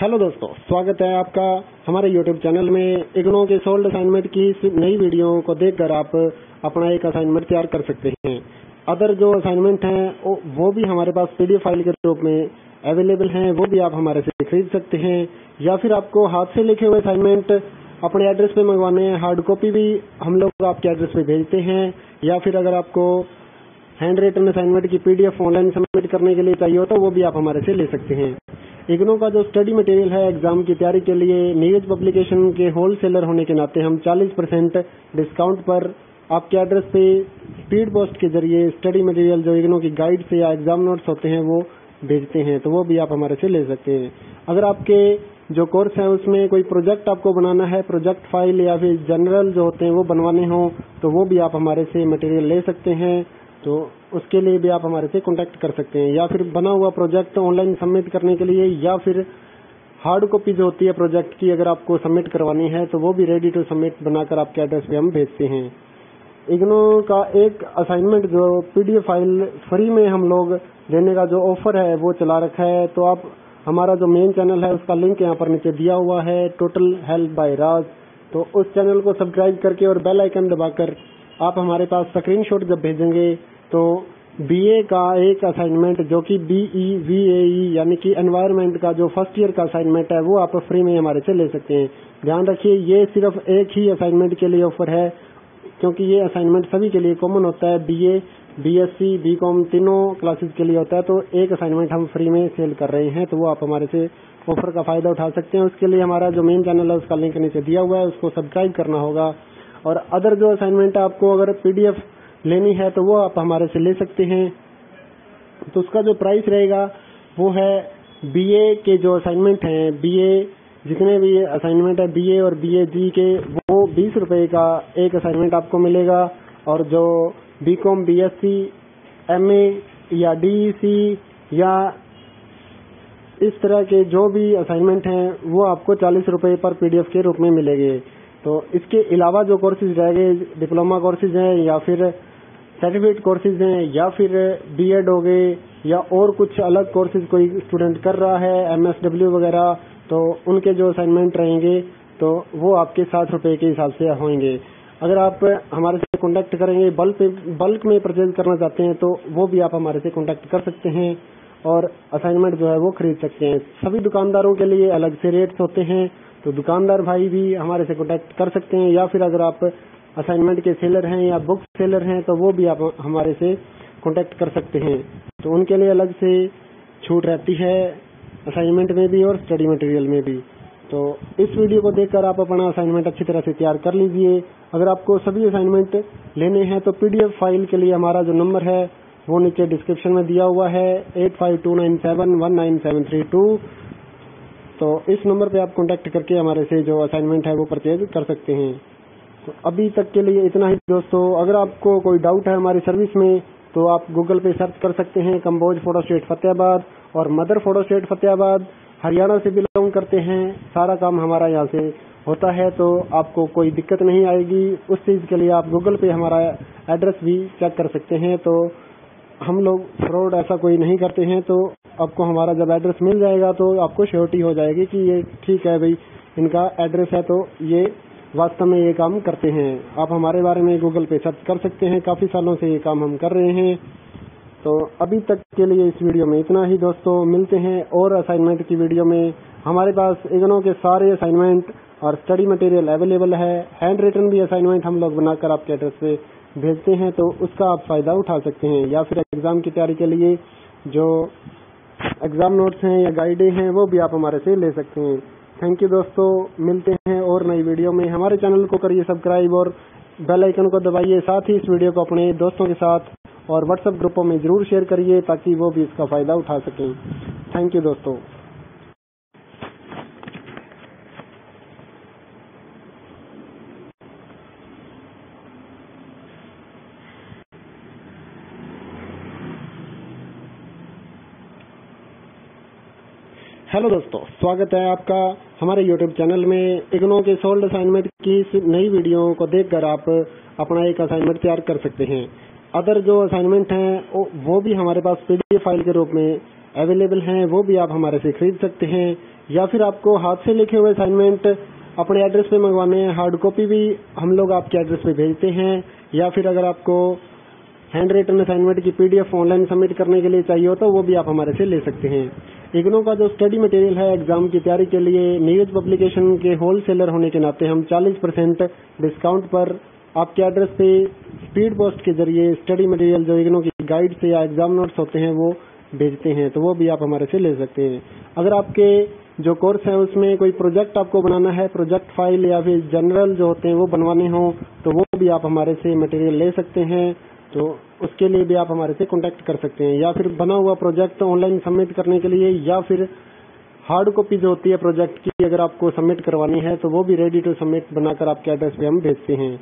Hello दोस्तों, स्वागत है आपका हमारे यूट्यूब चैनल में। इग्नो के सोल्ड असाइनमेंट की नई वीडियो को देखकर आप अपना एक असाइनमेंट तैयार कर सकते हैं। अदर जो असाइनमेंट हैं वो भी हमारे पास पीडीएफ फ़ाइल के रूप में अवेलेबल हैं, वो भी आप हमारे से खरीद सकते हैं। या फिर आपको हाथ से लिखे हुए असाइनमेंट अपने एड्रेस पे मंगवाने हैं हार्ड कॉपी भी हम लोग आपके एड्रेस पे भेजते हैं। या फिर अगर आपको हैंड रिटन असाइनमेंट की पीडीएफ ऑनलाइन सबमिट करने के लिए चाहिए हो तो वो भी आप हमारे से ले सकते हैं। इग्नो का जो स्टडी मटेरियल है एग्ज़ाम की तैयारी के लिए नीरज पब्लिकेशन के होलसेलर होने के नाते हम 40 परसेंट डिस्काउंट पर आपके एड्रेस पे स्पीड पोस्ट के ज़रिए स्टडी मटेरियल जो इग्नो की गाइड से या एग्ज़ाम नोट्स होते हैं वो भेजते हैं तो वो भी आप हमारे से ले सकते हैं। अगर आपके जो कोर्स है उसमें कोई प्रोजेक्ट आपको बनाना है प्रोजेक्ट फ़ाइल या फिर जनरल जो होते हैं वो बनवाने हों तो वो भी आप हमारे से मटेरियल ले सकते हैं। तो उसके लिए भी आप हमारे से कांटेक्ट कर सकते हैं। या फिर बना हुआ प्रोजेक्ट ऑनलाइन सबमिट करने के लिए, या फिर हार्ड कॉपी जो होती है प्रोजेक्ट की अगर आपको सबमिट करवानी है तो वो भी रेडी टू सबमिट बनाकर आपके एड्रेस पे हम भेजते हैं। इग्नो का एक असाइनमेंट जो पीडीएफ फ़ाइल फ्री में हम लोग देने का जो ऑफ़र है, वो चला रखा है। तो आप, हमारा जो मेन चैनल है, उसका लिंक यहाँ पर नीचे दिया हुआ है टोटल हेल्प बाय राज तो उस चैनल को सब्सक्राइब करके और बेल आइकन दबाकर आप हमारे पास स्क्रीनशॉट जब भेजेंगे तो बीए का एक असाइनमेंट जो कि बीई वीएई यानी कि एनवायरमेंट का जो फ़र्स्ट ईयर का असाइनमेंट है, वो आप फ्री में हमारे से ले सकते हैं। ध्यान रखिए, ये सिर्फ़ एक ही असाइनमेंट के लिए ऑफ़र है, क्योंकि ये असाइनमेंट सभी के लिए कॉमन होता है। बीए बीएससी बीकॉम तीनों क्लासेस के लिए होता है तो एक असाइनमेंट हम फ्री में सेल कर रहे हैं तो वो आप हमारे से ऑफ़र का फ़ायदा उठा सकते हैं। उसके लिए हमारा जो मेन चैनल है, उसका लिंक नीचे दिया हुआ है, उसको सब्सक्राइब करना होगा। और अदर जो असाइनमेंट आपको अगर पीडीएफ लेनी है तो वो आप हमारे से ले सकते हैं। तो उसका जो प्राइस रहेगा, वो है बीए के जो असाइनमेंट हैं बीए जितने भी असाइनमेंट है बीए और बीए जी के, वो बीस रुपए का एक असाइनमेंट आपको मिलेगा। और जो B com B S C M A या डी सी या इस तरह के जो भी असाइनमेंट हैं, वो आपको चालीस रुपए पर पीडीएफ के रूप में मिलेंगे। तो इसके अलावा जो कोर्सेज रह गए डिप्लोमा कोर्सेज हैं या फिर सर्टिफिकेट कोर्सेज हैं, या फिर बीएड हो गए, या और कुछ अलग कोर्सेज कोई स्टूडेंट कर रहा है एमएसडब्ल्यू वगैरह तो उनके जो असाइनमेंट रहेंगे तो वो आपके साठ रुपए के हिसाब से होंगे। अगर आप हमारे से कांटेक्ट करेंगे बल्क बल्क में परचेज करना चाहते हैं तो वो भी आप हमारे से कांटेक्ट कर सकते हैं, और असाइनमेंट जो है वो खरीद सकते हैं। सभी दुकानदारों के लिए अलग से रेट्स होते हैं तो दुकानदार भाई भी हमारे से कांटेक्ट कर सकते हैं, या फिर अगर आप असाइनमेंट के सेलर हैं या बुक सेलर हैं तो वो भी आप हमारे से कांटेक्ट कर सकते हैं। तो उनके लिए अलग से छूट रहती है असाइनमेंट में भी और स्टडी मटेरियल में भी। तो इस वीडियो को देखकर आप अपना असाइनमेंट अच्छी तरह से तैयार कर लीजिए। अगर आपको सभी असाइनमेंट लेने हैं तो पीडीएफ फ़ाइल के लिए हमारा जो नंबर है, वो नीचे डिस्क्रिप्शन में दिया हुआ है eight five two nine seven one nine seven three two तो इस नंबर पे आप कांटेक्ट करके हमारे से जो असाइनमेंट है, वो परचेज कर सकते हैं। तो अभी तक के लिए इतना ही दोस्तों। अगर आपको कोई डाउट है हमारी सर्विस में तो आप गूगल पे सर्च कर सकते हैं कम्बोज फ़ोटो स्टेट फतेहाबाद और mother photo state Fatehabad. Haryana से बिलोंग करते हैं, सारा काम हमारा यहाँ से होता है तो आपको कोई दिक्कत नहीं आएगी। उस चीज़ के लिए आप गूगल पे हमारा एड्रेस भी चेक कर सकते हैं। तो हम लोग फ्रॉड ऐसा कोई नहीं करते हैं तो आपको हमारा जब एड्रेस मिल जाएगा तो आपको श्योरिटी हो जाएगी कि ये ठीक है भाई, इनका एड्रेस है तो ये वास्तव में ये काम करते हैं। आप हमारे बारे में गूगल पे सर्च कर सकते हैं। काफ़ी सालों से ये काम हम कर रहे हैं। तो अभी तक के लिए इस वीडियो में इतना ही दोस्तों। मिलते हैं और असाइनमेंट की वीडियो में। हमारे पास इग्नो के सारे असाइनमेंट और स्टडी मटेरियल अवेलेबल है। हैंड रिटर्न भी असाइनमेंट हम लोग बनाकर आपके एड्रेस पे भेजते हैं। तो उसका आप फ़ायदा उठा सकते हैं। या फिर एग्ज़ाम की तैयारी के लिए जो एग्ज़ाम नोट्स हैं या गाइडें हैं, वो भी आप हमारे से ले सकते हैं। थैंक यू दोस्तों। मिलते हैं। और नई वीडियो में हमारे चैनल को करिए सब्सक्राइब और बेल आइकन को दबाइए। साथ ही इस वीडियो को अपने दोस्तों के साथ और व्हाट्सएप ग्रुपों में ज़रूर शेयर करिए ताकि वो भी इसका फ़ायदा उठा सकें। थैंक यू दोस्तों। हेलो दोस्तों, स्वागत है आपका हमारे यूट्यूब चैनल में। इग्नो के सोल्ड असाइनमेंट की इस नई वीडियो को देखकर आप अपना एक असाइनमेंट तैयार कर सकते हैं। अदर जो असाइनमेंट हैं वो भी हमारे पास पीडीएफ फ़ाइल के रूप में अवेलेबल हैं, वो भी आप हमारे से खरीद सकते हैं। या फिर आपको हाथ से लिखे हुए असाइनमेंट अपने एड्रेस पे मंगवाने हैं हार्ड कॉपी भी हम लोग आपके एड्रेस पे भेजते हैं। या फिर अगर आपको हैंड रिटन असाइनमेंट की पीडीएफ ऑनलाइन सबमिट करने के लिए चाहिए हो तो वो भी आप हमारे से ले सकते हैं। इग्नो का जो स्टडी मटेरियल है एग्ज़ाम की तैयारी के लिए न्यूज़ पब्लिकेशन के होलसेलर होने के नाते हम 40 परसेंट डिस्काउंट पर आपके एड्रेस पे स्पीड पोस्ट के ज़रिए स्टडी मटेरियल जो इग्नो की गाइड्स या एग्ज़ाम नोट्स होते हैं, वो भेजते हैं। तो वो भी आप हमारे से ले सकते हैं। अगर आपके जो कोर्स है, उसमें कोई प्रोजेक्ट आपको बनाना है प्रोजेक्ट फ़ाइल या फिर जनरल जो होते हैं, वो बनवाने हो तो वो भी आप हमारे से मटेरियल ले सकते हैं। तो उसके लिए भी आप हमारे से कॉन्टेक्ट कर सकते हैं, या फिर बना हुआ प्रोजेक्ट ऑनलाइन सबमिट करने के लिए, या फिर हार्ड कॉपी जो होती है प्रोजेक्ट की, अगर आपको सबमिट करवानी है तो वो भी रेडी टू सबमिट बनाकर आपके एड्रेस पे हम भेजते हैं।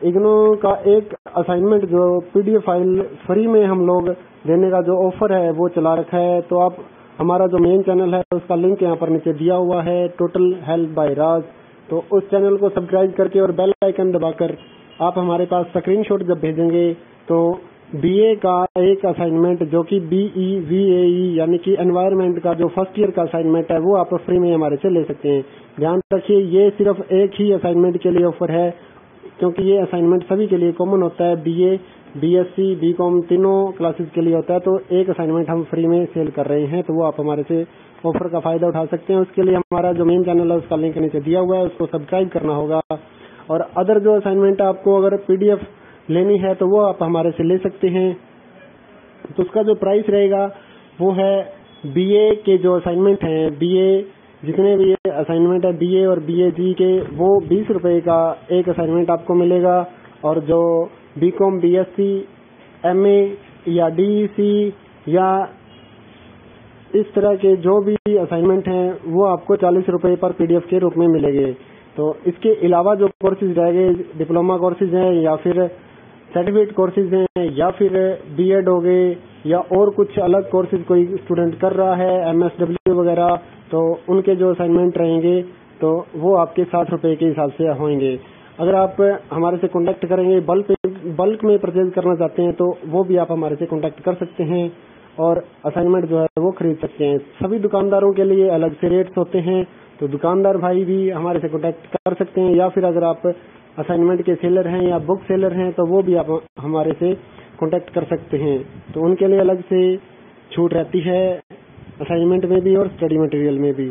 इग्नो का एक असाइनमेंट जो पीडीएफ फ़ाइल फ्री में हम लोग देने का जो ऑफ़र है, वो चला रखा है। तो आप, हमारा जो मेन चैनल है, उसका लिंक यहाँ पर नीचे दिया हुआ है टोटल हेल्प बाय राज तो उस चैनल को सब्सक्राइब करके और बेल आइकन दबाकर आप हमारे पास स्क्रीनशॉट जब भेजेंगे तो बीए का एक असाइनमेंट जो कि बीई वीएई यानी कि एनवायरमेंट का जो फ़र्स्ट ईयर का असाइनमेंट है, वो आप फ्री में हमारे से ले सकते हैं। ध्यान रखिए, ये सिर्फ़ एक ही असाइनमेंट के लिए ऑफ़र है, क्योंकि ये असाइनमेंट सभी के लिए कॉमन होता है। बीए बीएससी बीकॉम तीनों क्लासेस के लिए होता है तो एक असाइनमेंट हम फ्री में सेल कर रहे हैं तो वो आप हमारे से ऑफ़र का फ़ायदा उठा सकते हैं। उसके लिए हमारा जो मेन चैनल है, उसका लिंक नीचे दिया हुआ है, उसको सब्सक्राइब करना होगा। और अदर जो असाइनमेंट आपको अगर पीडीएफ लेनी है तो वो आप हमारे से ले सकते हैं। तो उसका जो प्राइस रहेगा, वो है बीए के जो असाइनमेंट हैं बीए जितने भी असाइनमेंट है बीए और बीएजी के, वो बीस रुपए का एक असाइनमेंट आपको मिलेगा। और जो बीकॉम बीएससी एमए या डीईसी या इस तरह के जो भी असाइनमेंट हैं, वो आपको चालीस रुपए पर पीडीएफ के रूप में मिलेंगे। तो इसके अलावा जो कोर्सेज रह गए डिप्लोमा कोर्सेज हैं या फिर सर्टिफिकेट कोर्सेज हैं, या फिर बीएड हो गए, या और कुछ अलग कोर्सेज कोई स्टूडेंट कर रहा है एमएसडब्ल्यू वगैरह तो उनके जो असाइनमेंट रहेंगे तो वो आपके साठ रुपए के हिसाब से होंगे। अगर आप हमारे से कांटेक्ट करेंगे बल्क बल्क में परचेज करना चाहते हैं तो वो भी आप हमारे से कांटेक्ट कर सकते हैं, और असाइनमेंट जो है वो खरीद सकते हैं। सभी दुकानदारों के लिए अलग से रेट्स होते हैं तो दुकानदार भाई भी हमारे से कांटेक्ट कर सकते हैं, या फिर अगर आप असाइनमेंट के सेलर हैं या बुक सेलर हैं तो वो भी आप हमारे से कांटेक्ट कर सकते हैं। तो उनके लिए अलग से छूट रहती है असाइनमेंट में भी और स्टडी मटेरियल में भी।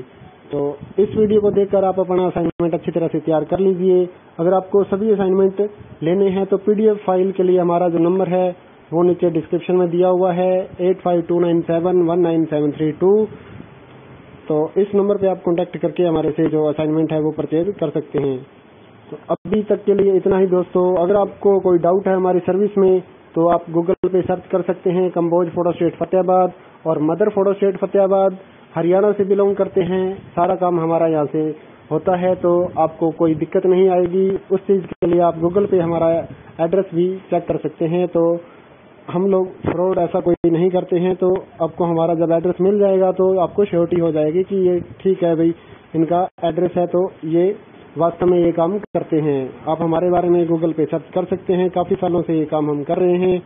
तो इस वीडियो को देखकर आप अपना असाइनमेंट अच्छी तरह से तैयार कर लीजिए। अगर आपको सभी असाइनमेंट लेने हैं तो पीडीएफ फ़ाइल के लिए हमारा जो नंबर है, वो नीचे डिस्क्रिप्शन में दिया हुआ है eight five two nine seven one nine seven three two तो इस नंबर पे आप कांटेक्ट करके हमारे से जो असाइनमेंट है, वो परचेज कर सकते हैं। तो अभी तक के लिए इतना ही दोस्तों। अगर आपको कोई डाउट है हमारी सर्विस में तो आप गूगल पे सर्च कर सकते हैं कम्बोज फ़ोटो स्टेट फतेहाबाद और mother photo state Fatehabad. Haryana से बिलोंग करते हैं। सारा काम हमारा यहाँ से होता है तो आपको कोई दिक्कत नहीं आएगी। उस चीज़ के लिए आप गूगल पे हमारा एड्रेस भी चेक कर सकते हैं। तो हम लोग फ्रॉड ऐसा कोई नहीं करते हैं तो आपको हमारा जब एड्रेस मिल जाएगा तो आपको श्योरिटी हो जाएगी कि ये ठीक है भाई, इनका एड्रेस है तो ये वास्तव में ये काम करते हैं। आप हमारे बारे में गूगल पे सर्च कर सकते हैं। काफ़ी सालों से ये काम हम कर रहे हैं।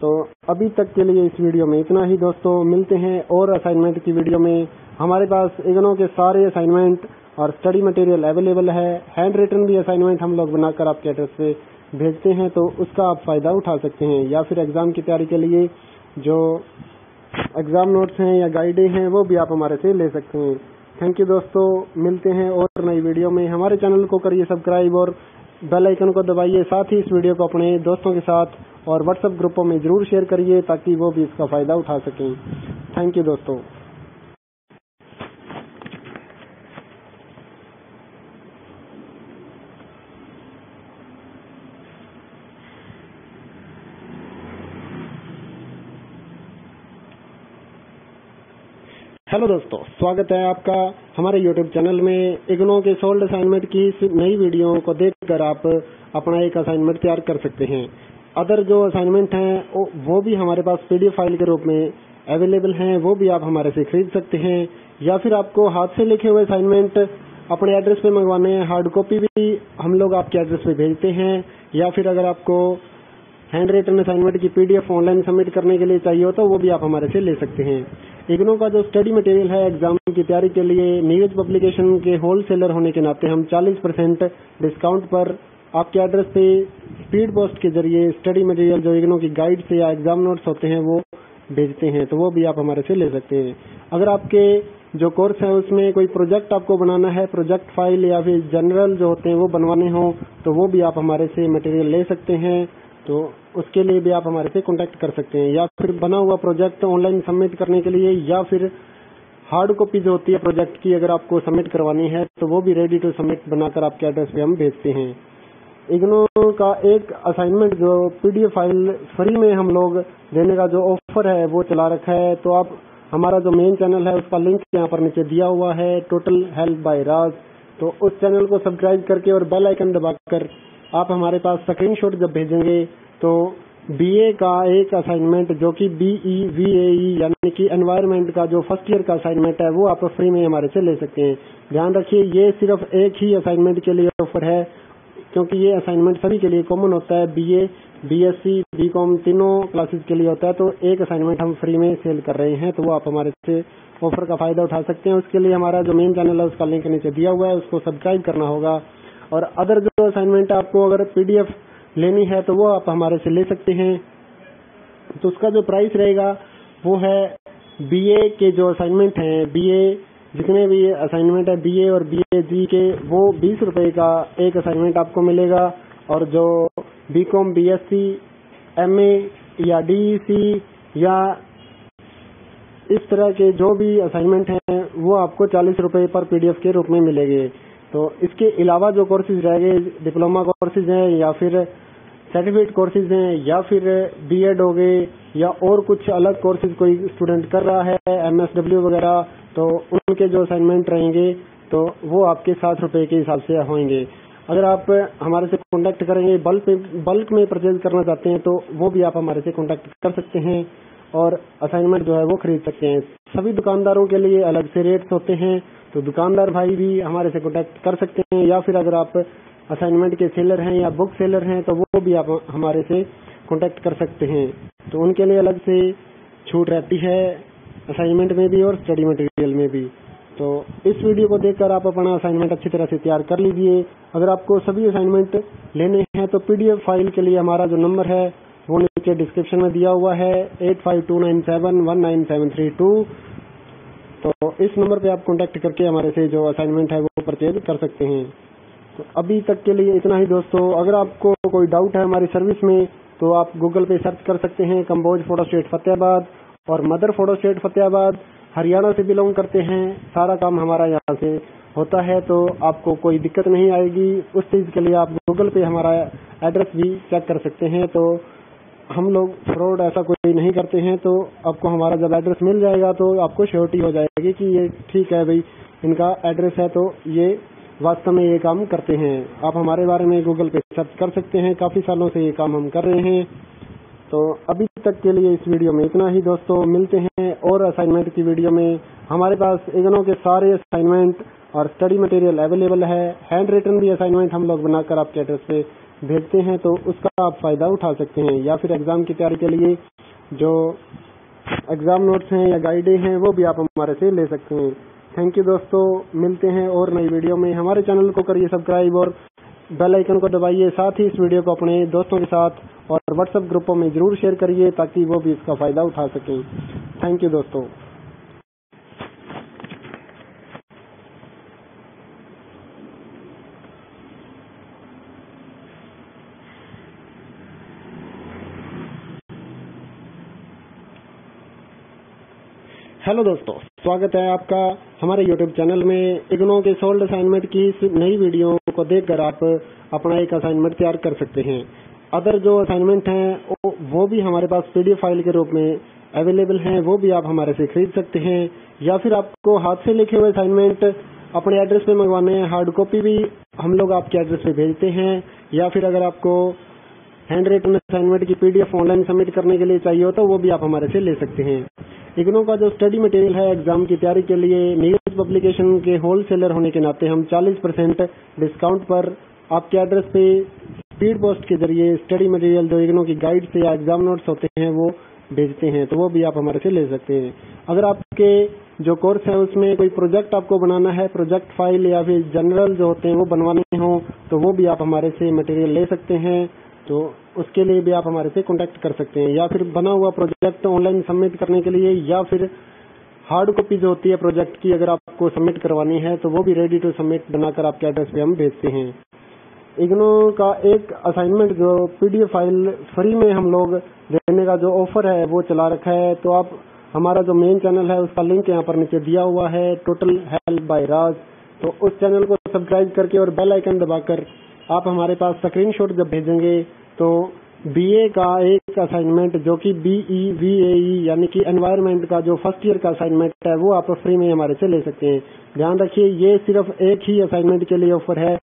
तो अभी तक के लिए इस वीडियो में इतना ही दोस्तों। मिलते हैं और असाइनमेंट की वीडियो में। हमारे पास इग्नो के सारे असाइनमेंट और स्टडी मटेरियल अवेलेबल है। हैंड रिटर्न भी असाइनमेंट हम लोग बनाकर आपके एड्रेस पे भेजते हैं। तो उसका आप फ़ायदा उठा सकते हैं। या फिर एग्ज़ाम की तैयारी के लिए जो एग्ज़ाम नोट्स हैं या गाइडें हैं, वो भी आप हमारे से ले सकते हैं। थैंक यू दोस्तों, मिलते हैं और नई वीडियो में। हमारे चैनल को करिए सब्सक्राइब और बेल आइकन को दबाइए। साथ ही इस वीडियो को अपने दोस्तों के साथ और व्हाट्सएप ग्रुपों में ज़रूर शेयर करिए ताकि वो भी इसका फ़ायदा उठा सकें। थैंक यू दोस्तों। हेलो दोस्तों, स्वागत है आपका हमारे यूट्यूब चैनल में। इग्नो के सोल्ड असाइनमेंट की नई वीडियो को देखकर आप अपना एक असाइनमेंट तैयार कर सकते हैं। अदर जो असाइनमेंट हैं वो भी हमारे पास पीडीएफ फ़ाइल के रूप में अवेलेबल हैं, वो भी आप हमारे से खरीद सकते हैं। या फिर आपको हाथ से लिखे हुए असाइनमेंट अपने एड्रेस पे मंगवाने हैं हार्ड कॉपी भी हम लोग आपके एड्रेस पे भेजते हैं। या फिर अगर आपको हैंड रिटन असाइनमेंट की पीडीएफ ऑनलाइन सबमिट करने के लिए चाहिए हो तो वो भी आप हमारे से ले सकते हैं। इग्नो का जो स्टडी मटेरियल है एग्ज़ाम की तैयारी के लिए नीरज पब्लिकेशन के होलसेलर होने के नाते हम 40 परसेंट डिस्काउंट पर आपके एड्रेस पे स्पीड पोस्ट के ज़रिए स्टडी मटेरियल जो इग्नो की गाइड्स या एग्ज़ाम नोट्स होते हैं, वो भेजते हैं। तो वो भी आप हमारे से ले सकते हैं। अगर आपके जो कोर्स है, उसमें कोई प्रोजेक्ट आपको बनाना है प्रोजेक्ट फ़ाइल या फिर जनरल जो होते हैं, वो बनवाने हो तो वो भी आप हमारे से मटेरियल ले सकते हैं। तो उसके लिए भी आप हमारे से कांटेक्ट कर सकते हैं। या फिर बना हुआ प्रोजेक्ट ऑनलाइन सबमिट करने के लिए, या फिर हार्ड कॉपी जो होती है प्रोजेक्ट की अगर आपको सबमिट करवानी है तो वो भी रेडी टू सबमिट बनाकर आपके एड्रेस पे हम भेजते हैं। इग्नो का एक असाइनमेंट जो पीडीएफ फ़ाइल फ्री में हम लोग देने का जो ऑफ़र है, वो चला रखा है। तो आप, हमारा जो मेन चैनल है, उसका लिंक यहाँ पर नीचे दिया हुआ है टोटल हेल्प बाय राज तो उस चैनल को सब्सक्राइब करके और बेल आइकन दबाकर आप हमारे पास स्क्रीनशॉट जब भेजेंगे तो बीए का एक असाइनमेंट जो कि बीई वीएई यानी कि एनवायरमेंट का जो फ़र्स्ट ईयर का असाइनमेंट है, वो आप फ्री में हमारे से ले सकते हैं। ध्यान रखिए, ये सिर्फ़ एक ही असाइनमेंट के लिए ऑफ़र है, क्योंकि ये असाइनमेंट सभी के लिए कॉमन होता है। बीए बीएससी बीकॉम तीनों क्लासेस के लिए होता है तो एक असाइनमेंट हम फ्री में सेल कर रहे हैं तो वो आप हमारे से ऑफ़र का फ़ायदा उठा सकते हैं। उसके लिए हमारा जो मेन चैनल है, उसका लिंक नीचे दिया हुआ है, उसको सब्सक्राइब करना होगा। और अदर जो असाइनमेंट आपको अगर पीडीएफ लेनी है तो वो आप हमारे से ले सकते हैं। तो उसका जो प्राइस रहेगा, वो है बीए के जो असाइनमेंट हैं बीए जितने भी असाइनमेंट है बीए और बीए जी के, वो बीस रुपए का एक असाइनमेंट आपको मिलेगा। और जो बीकॉम बीएससी एमए या डीईसी या इस तरह के जो भी असाइनमेंट हैं, वो आपको चालीस रुपए पर पीडीएफ के रूप में मिलेंगे। तो इसके अलावा जो कोर्सेज रह गए डिप्लोमा कोर्सेज हैं या फिर सर्टिफिकेट कोर्सेज हैं, या फिर बीएड हो गए, या और कुछ अलग कोर्सेज कोई स्टूडेंट कर रहा है एमएसडब्ल्यू वगैरह तो उनके जो असाइनमेंट रहेंगे तो वो आपके साठ रुपए के हिसाब से होंगे। अगर आप हमारे से कांटेक्ट करेंगे बल्क में बल्क में परचेज करना चाहते हैं तो वो भी आप हमारे से कांटेक्ट कर सकते हैं, और असाइनमेंट जो है वो खरीद सकते हैं। सभी दुकानदारों के लिए अलग से रेट्स होते हैं तो दुकानदार भाई भी हमारे से कांटेक्ट कर सकते हैं, या फिर अगर आप असाइनमेंट के सेलर हैं या बुक सेलर हैं तो वो भी आप हमारे से कांटेक्ट कर सकते हैं। तो उनके लिए अलग से छूट रहती है असाइनमेंट में भी और स्टडी मटेरियल में भी। तो इस वीडियो को देखकर आप अपना असाइनमेंट अच्छी तरह से तैयार कर लीजिए। अगर आपको सभी असाइनमेंट लेने हैं तो पीडीएफ फ़ाइल के लिए हमारा जो नंबर है, वो नीचे डिस्क्रिप्शन में दिया हुआ है eight five two nine seven one nine seven three two तो इस नंबर पे आप कांटेक्ट करके हमारे से जो असाइनमेंट है, वो परचेज कर सकते हैं। तो अभी तक के लिए इतना ही दोस्तों। अगर आपको कोई डाउट है हमारी सर्विस में तो आप गूगल पे सर्च कर सकते हैं कम्बोज फ़ोटो स्टेट फतेहाबाद और mother photo state Fatehabad. Haryana से बिलोंग करते हैं। सारा काम हमारा यहाँ से होता है तो आपको कोई दिक्कत नहीं आएगी। उस चीज़ के लिए आप गूगल पे हमारा एड्रेस भी चेक कर सकते हैं। तो हम लोग फ्रॉड ऐसा कोई नहीं करते हैं तो आपको हमारा जब एड्रेस मिल जाएगा तो आपको श्योरिटी हो जाएगी कि ये ठीक है भाई, इनका एड्रेस है तो ये वास्तव में ये काम करते हैं। आप हमारे बारे में गूगल पे सर्च कर सकते हैं। काफ़ी सालों से ये काम हम कर रहे हैं। तो अभी तक के लिए इस वीडियो में इतना ही दोस्तों। मिलते हैं और असाइनमेंट की वीडियो में। हमारे पास इग्नो के सारे असाइनमेंट और स्टडी मटेरियल अवेलेबल है। हैंड रिटन भी असाइनमेंट हम लोग बनाकर आपके एड्रेस पे भेजते हैं। तो उसका आप फ़ायदा उठा सकते हैं। या फिर एग्ज़ाम की तैयारी के लिए जो एग्ज़ाम नोट्स हैं या गाइडें हैं, वो भी आप हमारे से ले सकते हैं। थैंक यू दोस्तों, मिलते हैं और नई वीडियो में। हमारे चैनल को करिए सब्सक्राइब और बेल आइकन को दबाइए, साथ ही इस वीडियो को अपने दोस्तों के साथ और व्हाट्सएप ग्रुपों में ज़रूर शेयर करिए ताकि वो भी इसका फ़ायदा उठा सकें। थैंक यू दोस्तों। हेलो दोस्तों, स्वागत है आपका हमारे यूट्यूब चैनल में। इग्नो के सोल्ड असाइनमेंट की इस नई वीडियो को देखकर आप अपना एक असाइनमेंट तैयार कर सकते हैं। अदर जो असाइनमेंट हैं, वो भी हमारे पास पीडीएफ फ़ाइल के रूप में अवेलेबल हैं, वो भी आप हमारे से खरीद सकते हैं। या फिर आपको हाथ से लिखे हुए असाइनमेंट अपने एड्रेस पे मंगवाने हैं हार्ड कॉपी भी हम लोग आपके एड्रेस पे भेजते हैं। या फिर अगर आपको हैंड रिटन असाइनमेंट की पीडीएफ ऑनलाइन सबमिट करने के लिए चाहिए हो तो वो भी आप हमारे से ले सकते हैं। इग्नो का जो स्टडी मटेरियल है एग्ज़ाम की तैयारी के लिए नीरज पब्लिकेशन के होलसेलर होने के नाते हम 40 परसेंट डिस्काउंट पर आपके एड्रेस पे स्पीड पोस्ट के ज़रिए स्टडी मटेरियल जो इग्नो की गाइड से या एग्ज़ाम नोट्स होते हैं, वो भेजते हैं। तो वो भी आप हमारे से ले सकते हैं। अगर आपके जो कोर्स है, उसमें कोई प्रोजेक्ट आपको बनाना है प्रोजेक्ट फ़ाइल या फिर जनरल जो होते हैं, वो बनवाने हो तो वो भी आप हमारे से मटेरियल ले सकते हैं। तो उसके लिए भी आप हमारे से कांटेक्ट कर सकते हैं। या फिर बना हुआ प्रोजेक्ट ऑनलाइन सबमिट करने के लिए, या फिर हार्ड कॉपी जो होती है प्रोजेक्ट की, अगर आपको सबमिट करवानी है तो वो भी रेडी टू सबमिट बनाकर आपके एड्रेस पे हम भेजते हैं। इग्नो का एक असाइनमेंट जो पीडीएफ फ़ाइल फ्री में हम लोग देने का जो ऑफ़र है, वो चला रखा है। तो आप, हमारा जो मेन चैनल है, उसका लिंक यहाँ पर नीचे दिया हुआ है टोटल हेल्प बाय राज तो उस चैनल को सब्सक्राइब करके और बेल आइकन दबाकर आप हमारे पास स्क्रीनशॉट जब भेजेंगे तो बीए का एक असाइनमेंट जो कि बीई वीएई यानी कि एनवायरमेंट का जो फ़र्स्ट ईयर का असाइनमेंट है, वो आप फ्री में हमारे से ले सकते हैं। ध्यान रखिए, ये सिर्फ़ एक ही असाइनमेंट के लिए ऑफ़र है,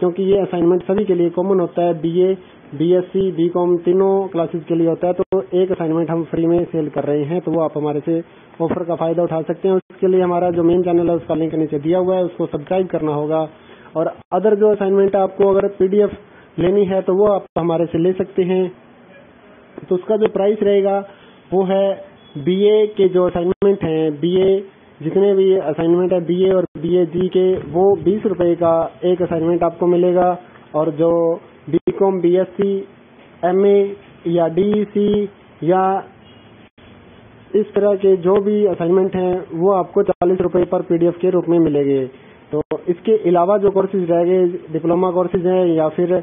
क्योंकि ये असाइनमेंट सभी के लिए कॉमन होता है। बीए बीएससी बीकॉम तीनों क्लासेस के लिए होता है तो एक असाइनमेंट हम फ्री में सेल कर रहे हैं तो वो आप हमारे से ऑफ़र का फ़ायदा उठा सकते हैं। उसके लिए हमारा जो मेन चैनल है, उसका लिंक नीचे दिया हुआ है, उसको सब्सक्राइब करना होगा। और अदर जो असाइनमेंट आपको अगर पीडीएफ लेनी है तो वो आप हमारे से ले सकते हैं। तो उसका जो प्राइस रहेगा, वो है बीए के जो असाइनमेंट हैं बीए जितने भी असाइनमेंट है बीए और बीए जी के, वो बीस रुपए का एक असाइनमेंट आपको मिलेगा। और जो B com B S C M A या डीईसी या इस तरह के जो भी असाइनमेंट हैं, वो आपको चालीस रुपए पर पीडीएफ के रूप में मिलेंगे। तो इसके अलावा जो कोर्सेज रह गए डिप्लोमा कोर्सेज हैं या फिर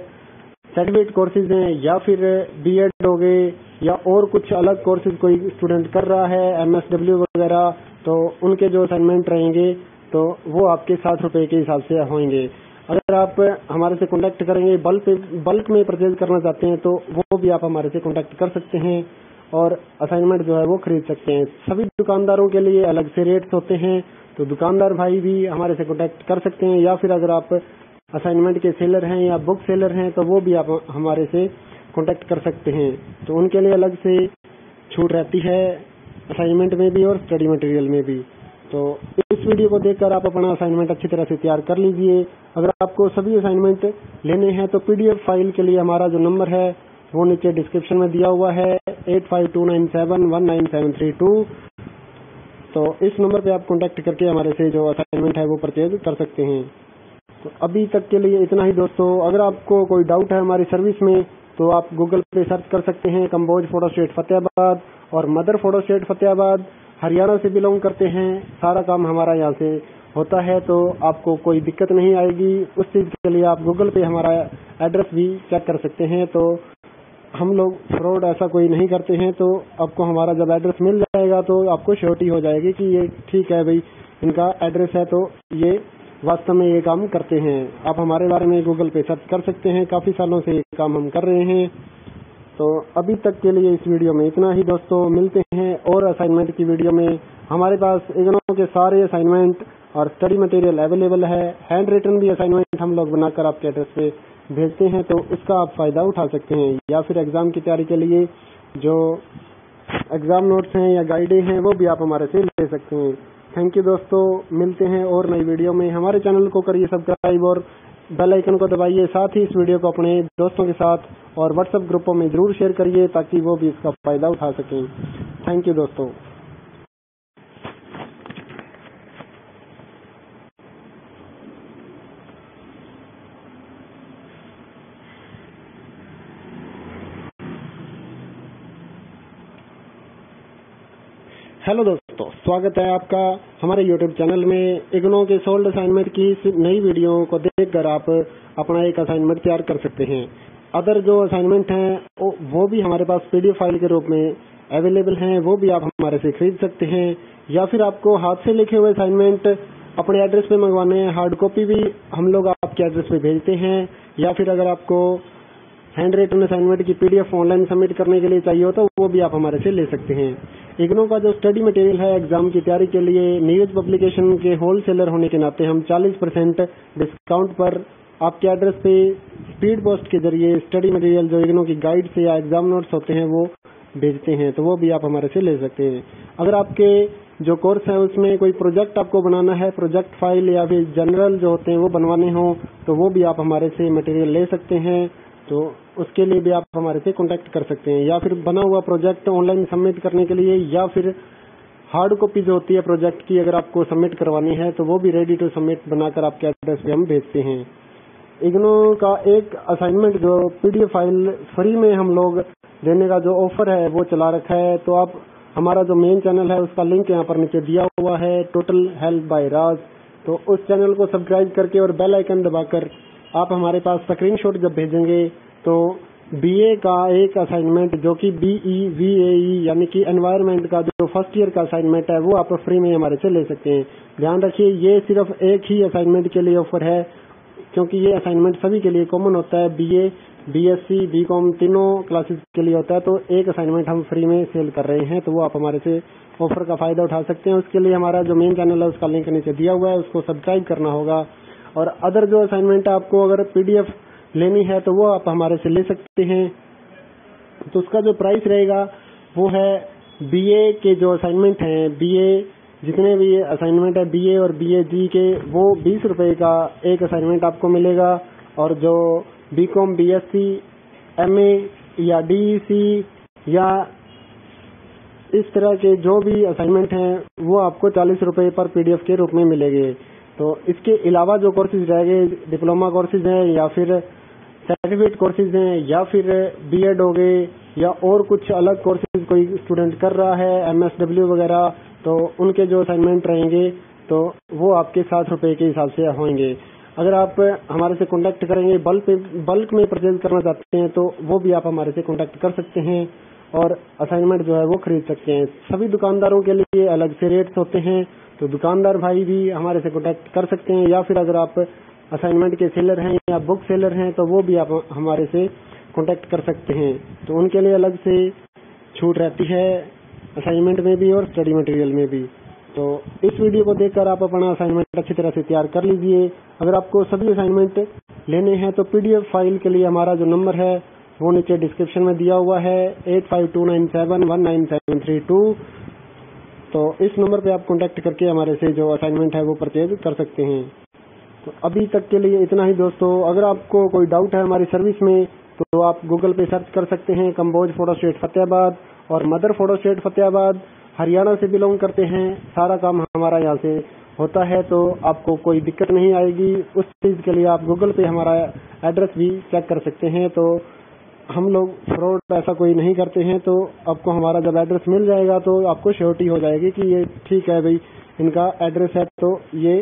सर्टिफिकेट कोर्सेज हैं, या फिर बीएड हो गए, या और कुछ अलग कोर्सेज कोई स्टूडेंट कर रहा है एमएसडब्ल्यू वगैरह तो उनके जो असाइनमेंट रहेंगे तो वो आपके साठ रुपए के हिसाब से होंगे। अगर आप हमारे से कांटेक्ट करेंगे बल्क बल्क में परचेज करना चाहते हैं तो वो भी आप हमारे से कांटेक्ट कर सकते हैं, और असाइनमेंट जो है वो खरीद सकते हैं। सभी दुकानदारों के लिए अलग से रेट्स होते हैं तो दुकानदार भाई भी हमारे से कांटेक्ट कर सकते हैं, या फिर अगर आप असाइनमेंट के सेलर हैं या बुक सेलर हैं तो वो भी आप हमारे से कांटेक्ट कर सकते हैं। तो उनके लिए अलग से छूट रहती है असाइनमेंट में भी और स्टडी मटेरियल में भी। तो इस वीडियो को देखकर आप अपना असाइनमेंट अच्छी तरह से तैयार कर लीजिए। अगर आपको सभी असाइनमेंट लेने हैं तो पीडीएफ फ़ाइल के लिए हमारा जो नंबर है, वो नीचे डिस्क्रिप्शन में दिया हुआ है eight five two nine seven one nine seven three two तो इस नंबर पे आप कांटेक्ट करके हमारे से जो असाइनमेंट है, वो परचेज कर सकते हैं। तो अभी तक के लिए इतना ही दोस्तों। अगर आपको कोई डाउट है हमारी सर्विस में तो आप गूगल पे सर्च कर सकते हैं कम्बोज फ़ोटो स्टेट फतेहाबाद और mother photo state Fatehabad. Haryana से बिलोंग करते हैं। सारा काम हमारा यहाँ से होता है तो आपको कोई दिक्कत नहीं आएगी। उस चीज़ के लिए आप गूगल पे हमारा एड्रेस भी चेक कर सकते हैं। तो हम लोग फ्रॉड ऐसा कोई नहीं करते हैं। तो आपको हमारा जब एड्रेस मिल जाएगा तो आपको श्योरिटी हो जाएगी कि ये ठीक है भाई, इनका एड्रेस है तो ये वास्तव में ये काम करते हैं। आप हमारे बारे में गूगल पे सर्च कर सकते हैं। काफ़ी सालों से ये काम हम कर रहे हैं। तो अभी तक के लिए इस वीडियो में इतना ही दोस्तों। मिलते हैं और असाइनमेंट की वीडियो में। हमारे पास इग्नो के सारे असाइनमेंट और स्टडी मटेरियल अवेलेबल है। हैंड रिटर्न भी असाइनमेंट हम लोग बनाकर आपके एड्रेस पे भेजते हैं। तो उसका आप फ़ायदा उठा सकते हैं। या फिर एग्ज़ाम की तैयारी के लिए जो एग्ज़ाम नोट्स हैं या गाइडें हैं, वो भी आप हमारे से ले सकते हैं। थैंक यू दोस्तों, मिलते हैं और नई वीडियो में। हमारे चैनल को करिए सब्सक्राइब और बेल आइकन को दबाइए। साथ ही इस वीडियो को अपने दोस्तों के साथ और व्हाट्सएप ग्रुपों में ज़रूर शेयर करिए ताकि वो भी इसका फ़ायदा उठा सकें। थैंक यू दोस्तों। हेलो दोस्तों, स्वागत है आपका हमारे यूट्यूब चैनल में। इग्नो के सोल्ड असाइनमेंट की इस नई वीडियो को देखकर आप अपना एक असाइनमेंट तैयार कर सकते हैं। अदर जो असाइनमेंट हैं वो भी हमारे पास पीडीएफ फ़ाइल के रूप में अवेलेबल हैं, वो भी आप हमारे से खरीद सकते हैं। या फिर आपको हाथ से लिखे हुए असाइनमेंट अपने एड्रेस पे मंगवाने हैं हार्ड कॉपी भी हम लोग आपके एड्रेस पे भेजते हैं। या फिर अगर आपको हैंड रिटन असाइनमेंट की पीडीएफ ऑनलाइन सबमिट करने के लिए चाहिए हो तो वो भी आप हमारे से ले सकते हैं। इग्नो का जो स्टडी मटेरियल है एग्ज़ाम की तैयारी के लिए न्यूज़ पब्लिकेशन के होलसेलर होने के नाते हम 40 परसेंट डिस्काउंट पर आपके एड्रेस पे स्पीड पोस्ट के ज़रिए स्टडी मटेरियल जो इग्नो की गाइड से या एग्ज़ाम नोट्स होते हैं, वो भेजते हैं। तो वो भी आप हमारे से ले सकते हैं। अगर आपके जो कोर्स है, उसमें कोई प्रोजेक्ट आपको बनाना है प्रोजेक्ट फ़ाइल या फिर जनरल जो होते हैं, वो बनवाने हों तो वो भी आप हमारे से मटेरियल ले सकते हैं। तो उसके लिए भी आप हमारे से कांटेक्ट कर सकते हैं। या फिर बना हुआ प्रोजेक्ट ऑनलाइन सबमिट करने के लिए, या फिर हार्ड कॉपी जो होती है प्रोजेक्ट की अगर आपको सबमिट करवानी है तो वो भी रेडी टू सबमिट बनाकर आपके एड्रेस पे हम भेजते हैं। इग्नो का एक असाइनमेंट जो पीडीएफ फ़ाइल फ्री में हम लोग देने का जो ऑफ़र है, वो चला रखा है। तो आप, हमारा जो मेन चैनल है, उसका लिंक यहाँ पर नीचे दिया हुआ है टोटल हेल्प बाय राज तो उस चैनल को सब्सक्राइब करके और बेल आइकन दबाकर आप हमारे पास स्क्रीनशॉट जब भेजेंगे तो बीए का एक असाइनमेंट जो कि बीई वीएई यानी कि एनवायरमेंट का जो फ़र्स्ट ईयर का असाइनमेंट है, वो आप फ्री में हमारे से ले सकते हैं। ध्यान रखिए, ये सिर्फ़ एक ही असाइनमेंट के लिए ऑफ़र है, क्योंकि ये असाइनमेंट सभी के लिए कॉमन होता है। बीए बीएससी बीकॉम तीनों क्लासेस के लिए होता है तो एक असाइनमेंट हम फ्री में सेल कर रहे हैं तो वो आप हमारे से ऑफ़र का फ़ायदा उठा सकते हैं। उसके लिए हमारा जो मेन चैनल है, उसका लिंक नीचे दिया हुआ है, उसको सब्सक्राइब करना होगा। और अदर जो असाइनमेंट आपको अगर पीडीएफ लेनी है तो वो आप हमारे से ले सकते हैं। तो उसका जो प्राइस रहेगा वो है बीए के जो असाइनमेंट हैं बीए जितने भी असाइनमेंट है बीए और बीए जी के, वो बीस रुपए का एक असाइनमेंट आपको मिलेगा। और जो बीकॉम बीएससी एमए या डीईसी या इस तरह के जो भी असाइनमेंट हैं, वो आपको चालीस रुपए पर पीडीएफ के रूप में मिलेंगे। तो इसके अलावा जो कोर्सेज रहेंगे डिप्लोमा कोर्सेज हैं या फिर सर्टिफिकेट कोर्सेज हैं या फिर बीएड हो गए या और कुछ अलग कोर्सेज कोई स्टूडेंट कर रहा है एमएसडब्ल्यू वगैरह तो उनके जो असाइनमेंट रहेंगे तो वो आपके सात रुपए के हिसाब से होंगे। अगर आप हमारे से कांटेक्ट करेंगे बल्क बल्क में परचेज करना चाहते हैं तो वो भी आप हमारे से कांटेक्ट कर सकते हैं और असाइनमेंट जो है वो खरीद सकते हैं। सभी दुकानदारों के लिए अलग से रेट्स होते हैं तो दुकानदार भाई भी हमारे से कॉन्टेक्ट कर सकते हैं, या फिर अगर आप असाइनमेंट के सेलर हैं या बुक सेलर हैं तो वो भी आप हमारे से कॉन्टेक्ट कर सकते हैं। तो उनके लिए अलग से छूट रहती है असाइनमेंट में भी और स्टडी मटेरियल में भी। तो इस वीडियो को देखकर आप अपना असाइनमेंट अच्छी तरह से तैयार कर लीजिए। अगर आपको सभी असाइनमेंट लेने हैं तो पीडीएफ फ़ाइल के लिए हमारा जो नंबर है, वो नीचे डिस्क्रिप्शन में दिया हुआ है eight five two nine seven one nine seven three two तो इस नंबर पे आप कांटेक्ट करके हमारे से जो असाइनमेंट है वो परचेज कर सकते हैं। तो अभी तक के लिए इतना ही दोस्तों। अगर आपको कोई डाउट है हमारी सर्विस में तो आप गूगल पे सर्च कर सकते हैं कम्बोज फ़ोटो स्टेट फतेहाबाद और mother photo state Fatehabad Haryana से बिलोंग करते हैं। सारा काम हमारा यहाँ से होता है तो आपको कोई दिक्कत नहीं आएगी। उस चीज़ के लिए आप गूगल पे हमारा एड्रेस भी चेक कर सकते हैं। तो हम लोग फ्रॉड ऐसा कोई नहीं करते हैं तो आपको हमारा जब एड्रेस मिल जाएगा तो आपको श्योरिटी हो जाएगी कि ये ठीक है भाई, इनका एड्रेस है तो ये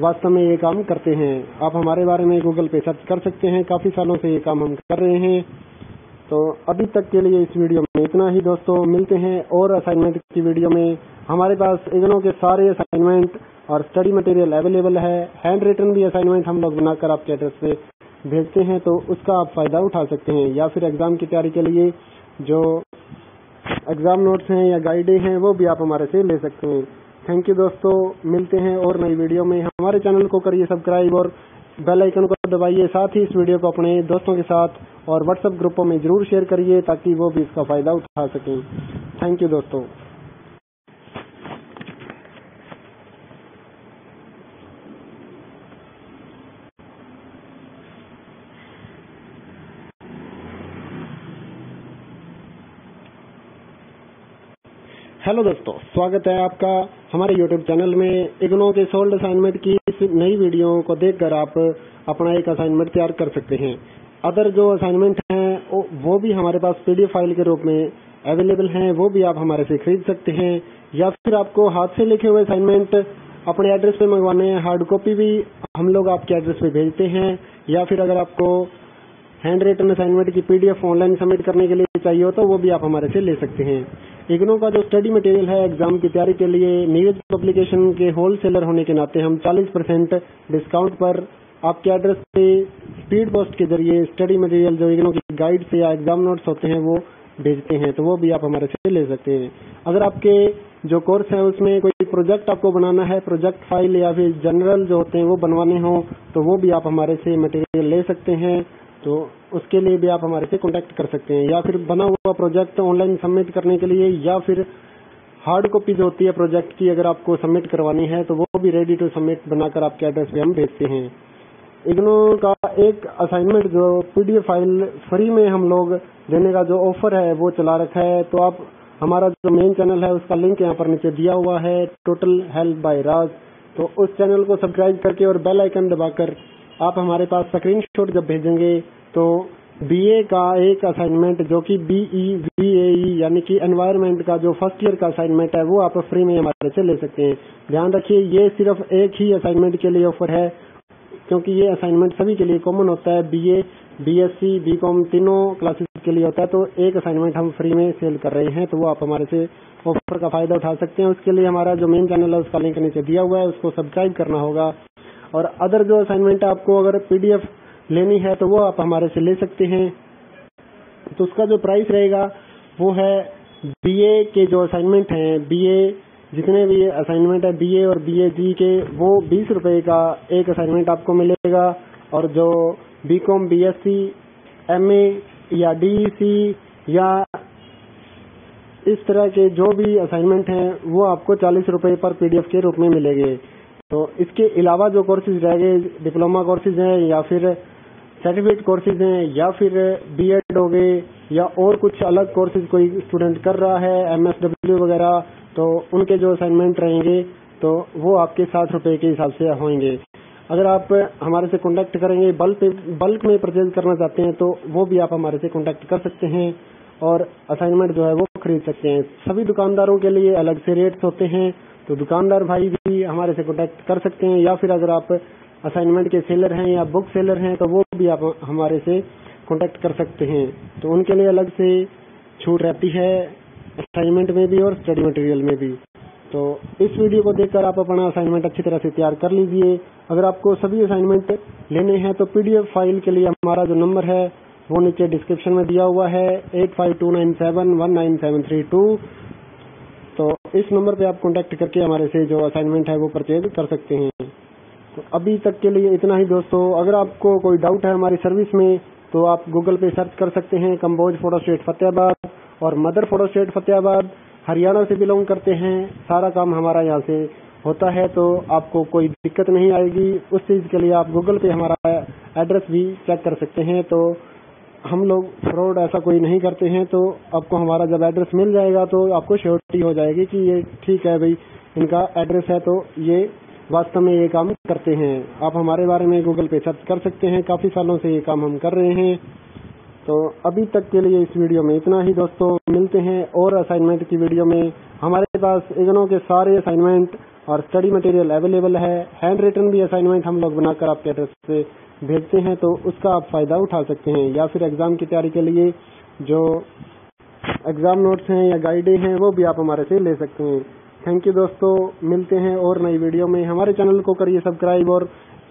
वास्तव में ये काम करते हैं। आप हमारे बारे में गूगल पे सर्च कर सकते हैं, काफ़ी सालों से ये काम हम कर रहे हैं। तो अभी तक के लिए इस वीडियो में इतना ही, दोस्तों, मिलते हैं और असाइनमेंट की वीडियो में। हमारे पास इग्नो के सारे असाइनमेंट और स्टडी मटेरियल अवेलेबल है। हैंड रिटन भी असाइनमेंट हम लोग बनाकर आपके एड्रेस पे भेजते हैं तो उसका आप फ़ायदा उठा सकते हैं। या फिर एग्ज़ाम की तैयारी के लिए जो एग्ज़ाम नोट्स हैं या गाइडें हैं, वो भी आप हमारे से ले सकते हैं। थैंक यू दोस्तों, मिलते हैं और नई वीडियो में। हमारे चैनल को करिए सब्सक्राइब और बेल आइकन को दबाइए। साथ ही इस वीडियो को अपने दोस्तों के साथ और व्हाट्सएप ग्रुपों में ज़रूर शेयर करिए ताकि वो भी इसका फ़ायदा उठा सकें। थैंक यू दोस्तों। हेलो दोस्तों, स्वागत है आपका हमारे यूट्यूब चैनल में। इग्नो के सोल्ड असाइनमेंट की इस नई वीडियो को देखकर आप अपना एक असाइनमेंट तैयार कर सकते हैं। अदर जो असाइनमेंट हैं वो भी हमारे पास पीडीएफ फ़ाइल के रूप में अवेलेबल हैं, वो भी आप हमारे से खरीद सकते हैं। या फिर आपको हाथ से लिखे हुए असाइनमेंट अपने एड्रेस पे मंगवाने हैं हार्ड कॉपी भी हम लोग आपके एड्रेस पे भेजते हैं। या फिर अगर आपको हैंड रिटन असाइनमेंट की पीडीएफ ऑनलाइन सबमिट करने के लिए चाहिए हो तो वो भी आप हमारे से ले सकते हैं। इग्नो का जो स्टडी मटेरियल है एग्ज़ाम की तैयारी के लिए नीरज पब्लिकेशन के होलसेलर होने के नाते हम 40 परसेंट डिस्काउंट पर आपके एड्रेस पे स्पीड पोस्ट के ज़रिए स्टडी मटेरियल जो इग्नो की गाइड्स या एग्ज़ाम नोट्स होते हैं, वो भेजते हैं। तो वो भी आप हमारे से ले सकते हैं। अगर आपके जो कोर्स है, उसमें कोई प्रोजेक्ट आपको बनाना है प्रोजेक्ट फ़ाइल या फिर जनरल जो होते हैं, वो बनवाने हो तो वो भी आप हमारे से मटेरियल ले सकते हैं। तो उसके लिए भी आप हमारे से कांटेक्ट कर सकते हैं। या फिर बना हुआ प्रोजेक्ट ऑनलाइन सबमिट करने के लिए, या फिर हार्ड कॉपी जो होती है प्रोजेक्ट की अगर आपको सबमिट करवानी है तो वो भी रेडी टू सबमिट बनाकर आपके एड्रेस पे हम भेजते हैं। इग्नो का एक असाइनमेंट जो पीडीएफ फ़ाइल फ्री में हम लोग देने का जो ऑफ़र है, वो चला रखा है। तो आप, हमारा जो मेन चैनल है, उसका लिंक यहाँ पर नीचे दिया हुआ है टोटल हेल्प बाय राज तो उस चैनल को सब्सक्राइब करके और बेल आइकन दबाकर आप हमारे पास स्क्रीन जब भेजेंगे तो बीए का एक असाइनमेंट जो कि बीई वीएई यानी कि एनवायरमेंट का जो फ़र्स्ट ईयर का असाइनमेंट है, वो आप फ्री में हमारे से ले सकते हैं। ध्यान रखिए, ये सिर्फ़ एक ही असाइनमेंट के लिए ऑफ़र है, क्योंकि ये असाइनमेंट सभी के लिए कॉमन होता है। बीए बीएससी बीकॉम तीनों क्लासेस के लिए होता है तो एक असाइनमेंट हम फ्री में सेल कर रहे हैं तो वो आप हमारे से ऑफ़र का फ़ायदा उठा सकते हैं। उसके लिए हमारा जो मेन चैनल है, उसका लिंक नीचे दिया हुआ है, उसको सब्सक्राइब करना होगा। और अदर जो असाइनमेंट आपको अगर पीडीएफ लेनी है तो वो आप हमारे से ले सकते हैं। तो उसका जो प्राइस रहेगा, वो है बीए के जो असाइनमेंट हैं बीए जितने भी असाइनमेंट है बीए और बीए जी के, वो बीस रुपए का एक असाइनमेंट आपको मिलेगा। और जो बीकॉम बीएससी एमए या डीईसी या इस तरह के जो भी असाइनमेंट हैं, वो आपको चालीस रुपए पर पीडीएफ के रूप में मिलेंगे। तो इसके अलावा जो कोर्सेज रहेंगे डिप्लोमा कोर्सेज हैं या फिर सर्टिफिकेट कोर्सेज हैं, या फिर बीएड हो गए, या और कुछ अलग कोर्सेज कोई स्टूडेंट कर रहा है एमएसडब्ल्यू वगैरह तो उनके जो असाइनमेंट रहेंगे तो वो आपके साठ रुपए के हिसाब से होंगे। अगर आप हमारे से कांटेक्ट करेंगे बल्क बल्क में परचेज करना चाहते हैं तो वो भी आप हमारे से कांटेक्ट कर सकते हैं, और असाइनमेंट जो है वो खरीद सकते हैं। सभी दुकानदारों के लिए अलग से रेट्स होते हैं तो दुकानदार भाई भी हमारे से कांटेक्ट कर सकते हैं, या फिर अगर आप असाइनमेंट के सेलर हैं या बुक सेलर हैं तो वो भी आप हमारे से कांटेक्ट कर सकते हैं। तो उनके लिए अलग से छूट रहती है असाइनमेंट में भी और स्टडी मटेरियल में भी। तो इस वीडियो को देखकर आप अपना असाइनमेंट अच्छी तरह से तैयार कर लीजिए। अगर आपको सभी असाइनमेंट लेने हैं तो पीडीएफ फ़ाइल के लिए हमारा जो नंबर है, वो नीचे डिस्क्रिप्शन में दिया हुआ है eight five two nine seven one nine seven three two तो इस नंबर पे आप कांटेक्ट करके हमारे से जो असाइनमेंट है, वो परचेज कर सकते हैं। तो अभी तक के लिए इतना ही दोस्तों। अगर आपको कोई डाउट है हमारी सर्विस में तो आप गूगल पे सर्च कर सकते हैं कम्बोज फ़ोटो स्टेट फतेहाबाद और mother photo state Fatehabad. Haryana से बिलोंग करते हैं। सारा काम हमारा यहाँ से होता है तो आपको कोई दिक्कत नहीं आएगी। उस चीज़ के लिए आप गूगल पे हमारा एड्रेस भी चेक कर सकते हैं। तो हम लोग फ्रॉड ऐसा कोई नहीं करते हैं। तो आपको हमारा जब एड्रेस मिल जाएगा तो आपको श्योरिटी हो जाएगी कि ये ठीक है भाई, इनका एड्रेस है तो ये वास्तव में ये काम करते हैं। आप हमारे बारे में गूगल पे सर्च कर सकते हैं। काफ़ी सालों से ये काम हम कर रहे हैं। तो अभी तक के लिए इस वीडियो में इतना ही दोस्तों। मिलते हैं और असाइनमेंट की वीडियो में। हमारे पास इग्नो के सारे असाइनमेंट और स्टडी मटेरियल अवेलेबल है। हैंड रिटर्न भी असाइनमेंट हम लोग बनाकर आपके एड्रेस से भेजते हैं। तो उसका आप फ़ायदा उठा सकते हैं। या फिर एग्ज़ाम की तैयारी के लिए जो एग्ज़ाम नोट्स हैं या गाइडें हैं, वो भी आप हमारे से ले सकते हैं। थैंक यू दोस्तों, मिलते हैं और नई वीडियो में। हमारे चैनल को करिए सब्सक्राइब और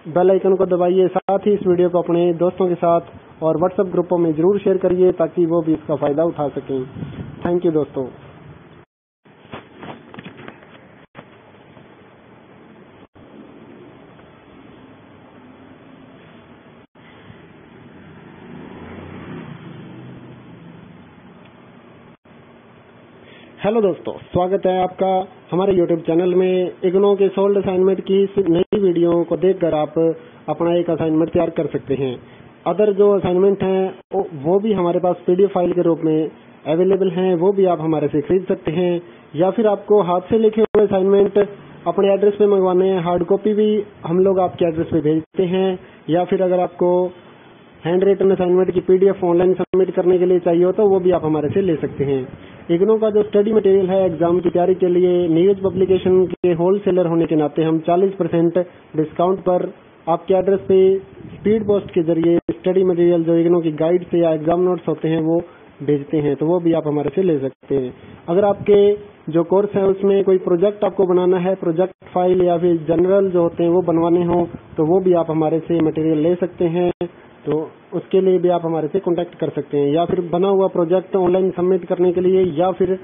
बेल आइकन को दबाइए। साथ ही इस वीडियो को अपने दोस्तों के साथ और व्हाट्सएप ग्रुपों में ज़रूर शेयर करिए ताकि वो भी इसका फ़ायदा उठा सकें। थैंक यू दोस्तों। हेलो दोस्तों, स्वागत है आपका हमारे यूट्यूब चैनल में। इग्नो के सोल्ड असाइनमेंट की नई वीडियो को देखकर आप अपना एक असाइनमेंट तैयार कर सकते हैं। अदर जो असाइनमेंट हैं वो भी हमारे पास पीडीएफ फ़ाइल के रूप में अवेलेबल हैं, वो भी आप हमारे से खरीद सकते हैं। या फिर आपको हाथ से लिखे हुए असाइनमेंट अपने एड्रेस पे मंगवाने हैं हार्ड कॉपी भी हम लोग आपके एड्रेस पे भेजते हैं। या फिर अगर आपको हैंड रिटन असाइनमेंट की पीडीएफ ऑनलाइन सबमिट करने के लिए चाहिए हो तो वो भी आप हमारे से ले सकते हैं। इग्नो का जो स्टडी मटेरियल है एग्ज़ाम की तैयारी के लिए न्यूज़ पब्लिकेशन के होलसेलर होने के नाते हम 40 परसेंट डिस्काउंट पर आपके एड्रेस पे स्पीड पोस्ट के ज़रिए स्टडी मटेरियल जो इग्नो की गाइड से या एग्ज़ाम नोट्स होते हैं, वो भेजते हैं। तो वो भी आप हमारे से ले सकते हैं। अगर आपके जो कोर्स है, उसमें कोई प्रोजेक्ट आपको बनाना है प्रोजेक्ट फ़ाइल या फिर जनरल जो होते हैं, वो बनवाने हों तो वो भी आप हमारे से मटेरियल ले सकते हैं। तो उसके लिए भी आप हमारे से कांटेक्ट कर सकते हैं। या फिर बना हुआ प्रोजेक्ट ऑनलाइन सबमिट करने के लिए, या फिर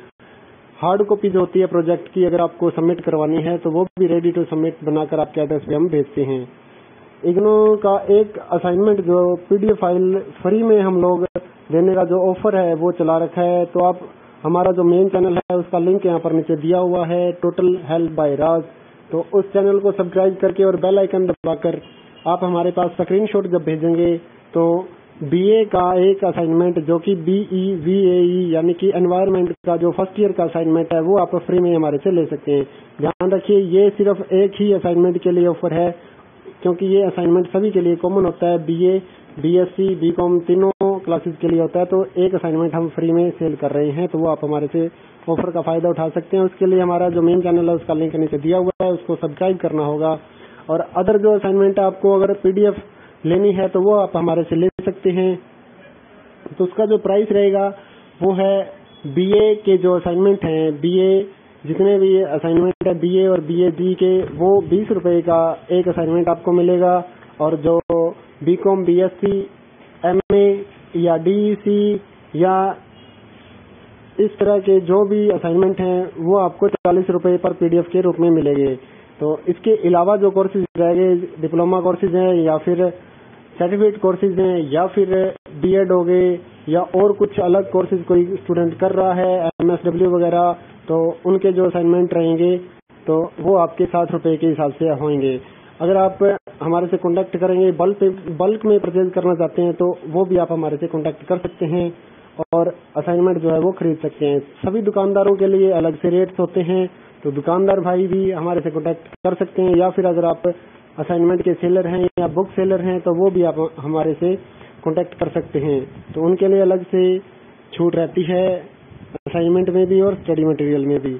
हार्ड कॉपी जो होती है प्रोजेक्ट की अगर आपको सबमिट करवानी है तो वो भी रेडी टू सबमिट बनाकर आपके एड्रेस पे हम भेजते हैं। इग्नो का एक असाइनमेंट जो पीडीएफ फ़ाइल फ्री में हम लोग देने का जो ऑफ़र है, वो चला रखा है। तो आप, हमारा जो मेन चैनल है, उसका लिंक यहाँ पर नीचे दिया हुआ है टोटल हेल्प बाय राज तो उस चैनल को सब्सक्राइब करके और बेल आइकन दबाकर आप हमारे पास स्क्रीनशॉट जब भेजेंगे तो बीए का एक असाइनमेंट जो कि बीई वीएई यानी कि एनवायरमेंट का जो फ़र्स्ट ईयर का असाइनमेंट है, वो आप फ्री में हमारे से ले सकते हैं। ध्यान रखिए, ये सिर्फ़ एक ही असाइनमेंट के लिए ऑफ़र है, क्योंकि ये असाइनमेंट सभी के लिए कॉमन होता है। बीए बीएससी बीकॉम तीनों क्लासेस के लिए होता है तो एक असाइनमेंट हम फ्री में सेल कर रहे हैं तो वो आप हमारे से ऑफ़र का फ़ायदा उठा सकते हैं। उसके लिए हमारा जो मेन चैनल है, उसका लिंक नीचे दिया हुआ है, उसको सब्सक्राइब करना होगा। और अदर जो असाइनमेंट आपको अगर पीडीएफ लेनी है तो वो आप हमारे से ले सकते हैं। तो उसका जो प्राइस रहेगा, वो है बीए के जो असाइनमेंट हैं बीए जितने भी असाइनमेंट है बीए और बीए जी के, वो बीस रुपए का एक असाइनमेंट आपको मिलेगा। और जो बीकॉम बीएससी एमए या डीईसी या इस तरह के जो भी असाइनमेंट हैं, वो आपको चालीस रुपए पर पीडीएफ के रूप में मिलेंगे। तो इसके अलावा जो कोर्सेज रहेंगे डिप्लोमा कोर्सेज हैं या फिर सर्टिफिकेट कोर्सेज हैं, या फिर बीएड हो गए, या और कुछ अलग कोर्सेज कोई स्टूडेंट कर रहा है एमएसडब्ल्यू वगैरह तो उनके जो असाइनमेंट रहेंगे तो वो आपके साठ रुपए के हिसाब से होंगे। अगर आप हमारे से कांटेक्ट करेंगे बल्क बल्क में परचेज करना चाहते हैं तो वो भी आप हमारे से कांटेक्ट कर सकते हैं, और असाइनमेंट जो है वो खरीद सकते हैं। सभी दुकानदारों के लिए अलग से रेट्स होते हैं तो दुकानदार भाई भी हमारे से कांटेक्ट कर सकते हैं, या फिर अगर आप असाइनमेंट के सेलर हैं या बुक सेलर हैं तो वो भी आप हमारे से कांटेक्ट कर सकते हैं। तो उनके लिए अलग से छूट रहती है असाइनमेंट में भी और स्टडी मटेरियल में भी।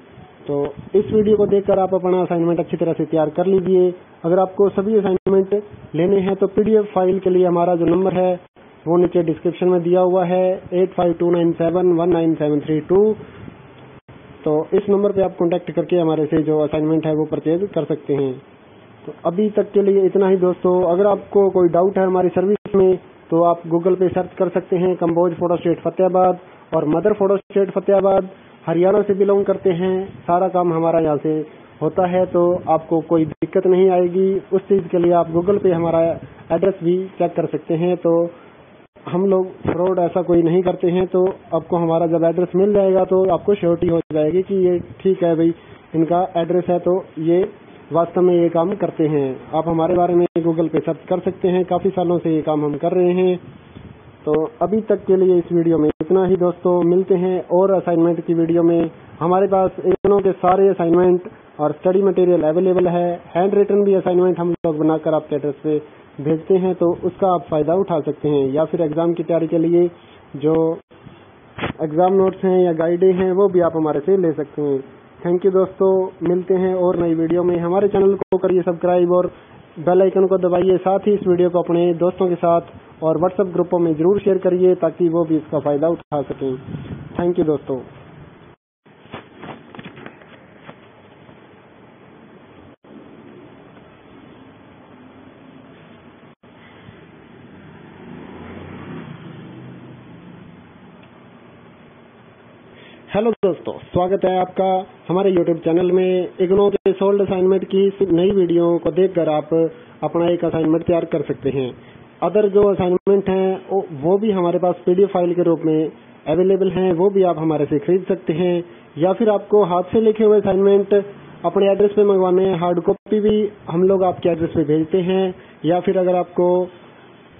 तो इस वीडियो को देखकर आप अपना असाइनमेंट अच्छी तरह से तैयार कर लीजिए। अगर आपको सभी असाइनमेंट लेने हैं तो पीडीएफ फ़ाइल के लिए हमारा जो नंबर है, वो नीचे डिस्क्रिप्शन में दिया हुआ है eight five two nine seven one nine seven three two तो इस नंबर पे आप कांटेक्ट करके हमारे से जो असाइनमेंट है, वो परचेज कर सकते हैं। तो अभी तक के लिए इतना ही दोस्तों। अगर आपको कोई डाउट है हमारी सर्विस में तो आप गूगल पे सर्च कर सकते हैं कम्बोज फ़ोटो स्टेट फतेहाबाद और mother photo state Fatehabad. Haryana से बिलोंग करते हैं। सारा काम हमारा यहाँ से होता है तो आपको कोई दिक्कत नहीं आएगी। उस चीज़ के लिए आप गूगल पे हमारा एड्रेस भी चेक कर सकते हैं। तो हम लोग फ्रॉड ऐसा कोई नहीं करते हैं तो आपको हमारा जब एड्रेस मिल जाएगा तो आपको श्योरिटी हो जाएगी कि ये ठीक है भाई, इनका एड्रेस है तो ये वास्तव में ये काम करते हैं। आप हमारे बारे में गूगल पे सर्च कर सकते हैं। काफ़ी सालों से ये काम हम कर रहे हैं। तो अभी तक के लिए इस वीडियो में इतना ही दोस्तों। मिलते हैं और असाइनमेंट की वीडियो में। हमारे पास इन के सारे असाइनमेंट और स्टडी मटेरियल अवेलेबल है। हैंड रिटर्न भी असाइनमेंट हम लोग बनाकर आपके एड्रेस पे भेजते हैं। तो उसका आप फ़ायदा उठा सकते हैं। या फिर एग्ज़ाम की तैयारी के लिए जो एग्ज़ाम नोट्स हैं या गाइडें हैं, वो भी आप हमारे से ले सकते हैं। थैंक यू दोस्तों, मिलते हैं और नई वीडियो में। हमारे चैनल को करिए सब्सक्राइब और बेल आइकन को दबाइए, साथ ही इस वीडियो को अपने दोस्तों के साथ और व्हाट्सएप ग्रुपों में ज़रूर शेयर करिए ताकि वो भी इसका फ़ायदा उठा सकें। थैंक यू दोस्तों। हेलो दोस्तों, स्वागत है आपका हमारे यूट्यूब चैनल में। इग्नो के सोल्ड असाइनमेंट की नई वीडियो को देखकर आप अपना एक असाइनमेंट तैयार कर सकते हैं। अदर जो असाइनमेंट हैं वो भी हमारे पास पीडीएफ फ़ाइल के रूप में अवेलेबल हैं, वो भी आप हमारे से खरीद सकते हैं। या फिर आपको हाथ से लिखे हुए असाइनमेंट अपने एड्रेस पे मंगवाने हैं हार्ड कॉपी भी हम लोग आपके एड्रेस पे भेजते हैं। या फिर अगर आपको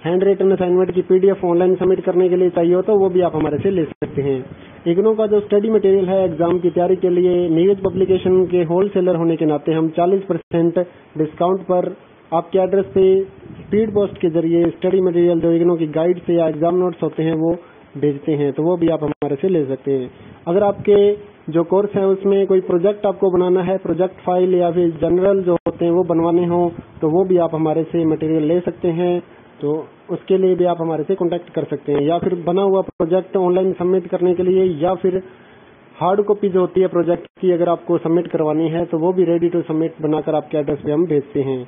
हैंड रिटन असाइनमेंट की पीडीएफ ऑनलाइन सबमिट करने के लिए चाहिए हो तो वो भी आप हमारे से ले सकते हैं। इग्नो का जो स्टडी मटेरियल है एग्ज़ाम की तैयारी के लिए न्यूज़ पब्लिकेशन के होलसेलर होने के नाते हम 40 परसेंट डिस्काउंट पर आपके एड्रेस पे स्पीड पोस्ट के ज़रिए स्टडी मटेरियल जो इग्नो की गाइड से या एग्ज़ाम नोट्स होते हैं वो भेजते हैं तो वो भी आप हमारे से ले सकते हैं। अगर आपके जो कोर्स है उसमें कोई प्रोजेक्ट आपको बनाना है प्रोजेक्ट फ़ाइल या फिर जनरल जो होते हैं वो बनवाने हों तो वो भी आप हमारे से मटेरियल ले सकते हैं। तो उसके लिए भी आप हमारे से कॉन्टेक्ट कर सकते हैं, या फिर बना हुआ प्रोजेक्ट ऑनलाइन सबमिट करने के लिए, या फिर हार्ड कॉपी जो होती है प्रोजेक्ट की अगर आपको सबमिट करवानी है तो वो भी रेडी टू सबमिट बनाकर आपके एड्रेस पे हम भेजते हैं।